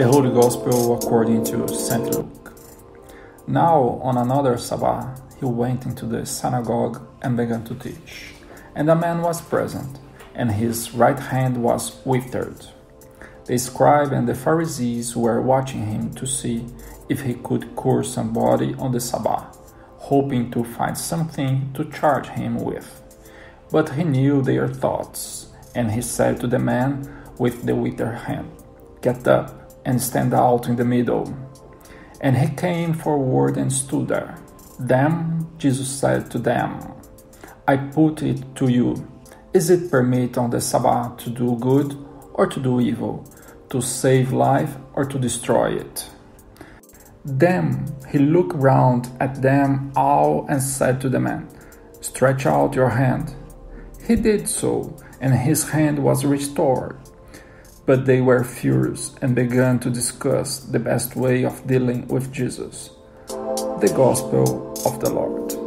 The Holy Gospel according to St. Luke. Now, on another Sabbath, he went into the synagogue and began to teach. And a man was present, and his right hand was withered. The scribe and the Pharisees were watching him to see if he could cure somebody on the Sabbath, hoping to find something to charge him with. But he knew their thoughts, and he said to the man with the withered hand, Get up and stand out in the middle. And he came forward and stood there. Then Jesus said to them, I put it to you, is it permitted on the Sabbath to do good or to do evil, to save life or to destroy it? Then he looked round at them all and said to the man, Stretch out your hand. He did so, and his hand was restored. But they were furious and began to discuss the best way of dealing with Jesus. The Gospel of the Lord.